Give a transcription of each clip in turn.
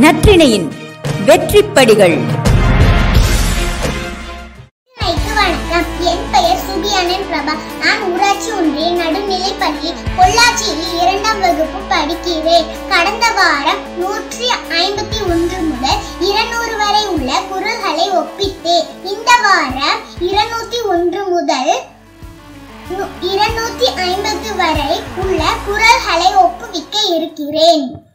நற்றிணையின் வெற்றிப்படிகள். அனைத்து வணக்கம். என் பெயர் சுபியானன் பிரபா. நான் ஊராட்சி ஒன்றிய நடுநிலைப்பள்ளி பொள்ளாச்சியில் இரண்டாம் வகுப்பு படிக்கிறேன். கடந்த வாரம் நூற்றி ஐம்பத்தி ஒன்று முதல் இருநூறு வரை உள்ள குரல்களை ஒப்பிட்டேன். இந்த வாரம் இருநூத்தி ஒன்று முதல் நு- இருநூத்தி ஐம்பது வரை உள்ள குரல்களை ஒப்புவிக்க இருக்கிறேன்.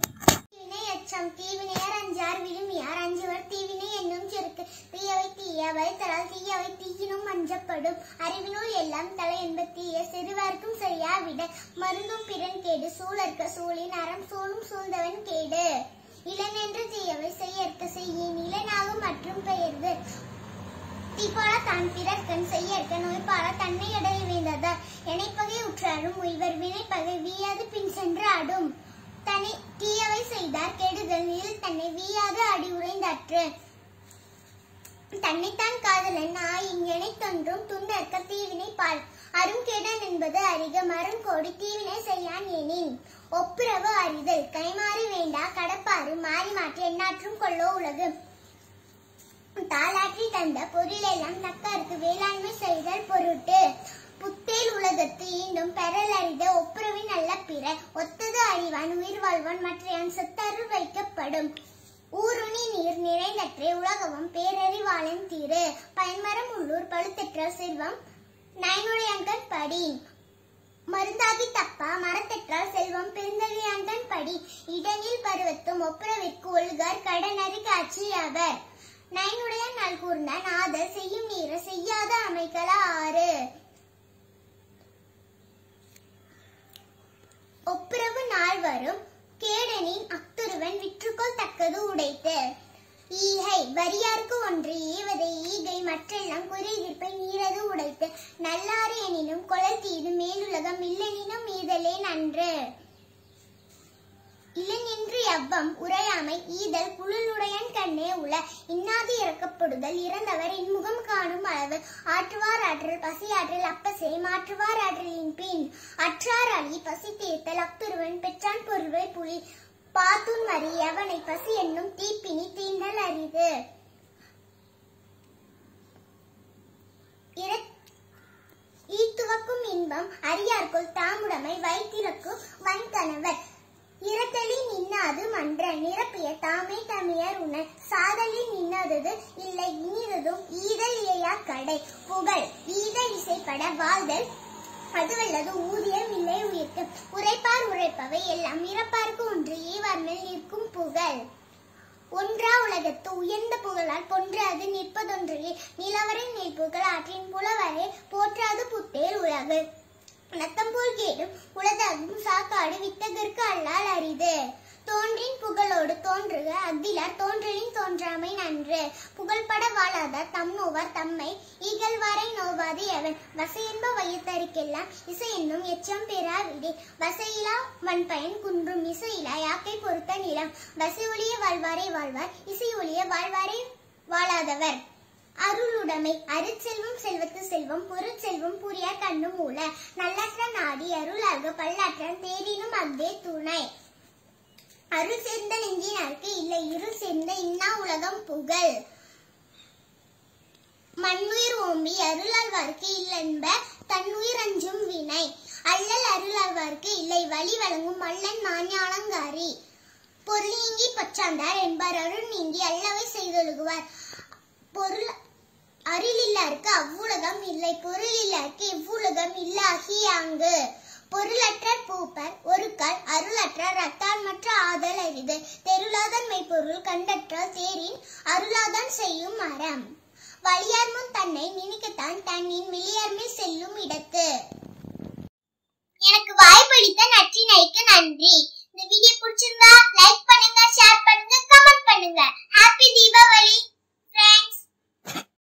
தீயவை தீயவை தலால் தீயவை தீயினும் அஞ்சப்படும் அறிவினுள் எல்லாம் தலை என்ப தீய சிறுவர்க்கும் சரியா விட மருந்தும் பிறன் கேடு. சூழற்க சூழின் அறம் சூழும் சூழ்ந்தவன் கேடு. இளனென்று தீயவை செய்யற்க செய்யின் இளனாகும் மற்றும் பெயர்து தீபால தான் பிறர்க்கன் செய்யற்க நோய்பால தன்னை அடைய வேண்டத எனைப்பகை உற்றாரும் உய்வர் வினைப்பகை வீயாது பின் சென்று ஆடும். தனி தீயவை செய்தார் கெடுதல். நீள் தன்னை வீயாது அடி உறைந்தாற்று. தன்னைத்தான் காதலன். ஆயின் எனை தோன்றும் துண்டற்க தீவினை பால். அருங்கேடன் என்பது அறிக மரம் கோடி தீவினை செய்யான் எனின். ஒப்புரவு அறிதல் கைமாறி வேண்டா கடப்பாறு மாறி மாற்றி எண்ணாற்றும் கொள்ளோ உலகு. தாளாற்றி தந்த பொருளெல்லாம் தக்கருக்கு வேளாண்மை செய்தல் பொருட்டு. புத்தேல் உலகத்து ஈண்டும் பெறல் அறித ஒப்புரவின் நல்ல பிற. ஒத்தது அறிவான் உயிர் வாழ்வான் மற்றையான் சத்தரு வைக்கப்படும். ஊருணி நீர் நிறைந்தற்றே உலகவும் பேரறிவாளன் தீரு. பயன்மரம் உள்ளூர் பழுத்தற்ற செல்வம் நயனுடையங்கன் படி. மருந்தாகி தப்பா மரத்தற்றால் செல்வம் பெருந்தகையாண்டன் படி. இடனில் பருவத்தும் ஒப்புரவிற்கு ஒழுகார் கடனறி காட்சி அவர் நயனுடைய நல் கூர்ந்த நாதல் செய்யும் நீர செய்யாத அமைக்கல ஆறு. ஒப்புரவு நாள் வரும் கேடனின் அத்துருவன் விற்றுக்கொள் தக்கது உடைத்து. ஈகை வரியார்க்கு ஒன்று ஈவதை ஈகை மற்றெல்லாம் குறைதீர்ப்பை நீரது உடைத்து. நல்லாறு எனினும் கொலை தீது மேலுலகம் இல்லெனினும் ஈதலே நன்று. இளநின்று எவ்வம் உரையாமை ஈதல் புழுலுடையன் கண்ணே உள. இன்னாது இறக்கப்படுதல் இறந்தவர் இன்முகம் காணும் அளவு. ஆற்றுவார் ஆற்றல் பசி ஆற்றல் அப்பசை மாற்றுவார் ஆற்றலின் பின். அற்றார் அழி பசி தீர்த்தல் அத்துருவன் பெற்றான் பொருள்வை புலி. பாத்துன் வரி எவனை பசி என்னும் தீப்பினி தீண்டல் அரிது. ஈத்துவக்கும் இன்பம் அரியார்க்குள் தாமுடமை வைத்திருக்கும் வன்கணவர். இரத்தலில் நின்னாது மன்ற நிரப்பிய தாமே தமியர் உண சாதலில் நின்னது இல்லை இனிததும் ஈதல் இழையா கடை. புகழ் ஈதல் இசைப்பட வாழ்தல். அதுவல்லது ஊதியம் இல்லை உயிர்க்கு. உரைப்பார் உரைப்பவை எல்லாம் இறப்பார்க்கு ஒன்று ஈவார் மேல் நிற்கும் புகழ். ஒன்றா உலகத்து உயர்ந்த புகழால் பொன்றாது நிற்பதொன்றையே நிலவரை நிற்புகள் ஆற்றின் புலவரை போற்றாது புத்தேர் உலகு. நத்தம்போல் கேடும் உலதாகும் சாக்காடு வித்தகருக்கு அல்லால் அரிது. தோன்றின் புகழோடு தோன்றுக அக்திலார் தோன்றலின் தோன்றாமை நன்று. புகழ்பட வாழாத தம் நோவார் தம்மை ஈகழ்வாரை நோவாது எவன்? வசையென்ப வையத்தருக்கெல்லாம் இசை என்னும் எச்சம் பெறா விடி வசையிலா வன்பயன் குன்றும் இசையிலா யாக்கை பொறுத்த நிலம்? வசை ஒளிய வாழ்வாரை வாழ்வார். இசை ஒளிய வாழ்வாரை வாழாதவர். அருளுடைமை. அருட்செல்வம் செல்வத்து செல்வம். பொருட்செல்வம் புரியா கண்ணும் மூல நல்லற்ற நாடி அருளாக பல்லாற்றன். தேரினும் அக்தே துணை. அருள் சேர்ந்த நெஞ்சினாருக்கு இல்லை. இருள் சேர்ந்த இன்னா உலகம் புகழ். மண்ணுயிர் ஓம்பி அருளாழ்வார்க்கு இல்லென்ப தன்னுயிர் அஞ்சும் வினை. அல்லல் அருளாழ்வார்க்கு இல்லை. வழி வழங்கும் மல்லன் மாஞானங்காரி. பொருள் நீங்கி பச்சாந்தார் என்பார். அருள் நீங்கி அல்லவை செய்தொழுகுவார். பொருள் அருளில்லாருக்கு அவ்வுலகம் இல்லை. பொருள் இல்லாருக்கு இவ்வுலகம் இல்லாகி அங்கு பொருளற்ற பூப்பர் ஒரு கால் அருளற்ற அத்தால் மற்ற ஆதல் அரிது. தெருளாதன் மெய்ப்பொருள் கண்டற்றால் தேரின் அருளாதான் செய்யும் மரம் வழியார் முன் தன்னை நினைக்கத்தான் தன்னின் வெளியார்மை செல்லும் இடத்து. எனக்கு வாய்ப்பளித்த நற்றினைக்கு நன்றி.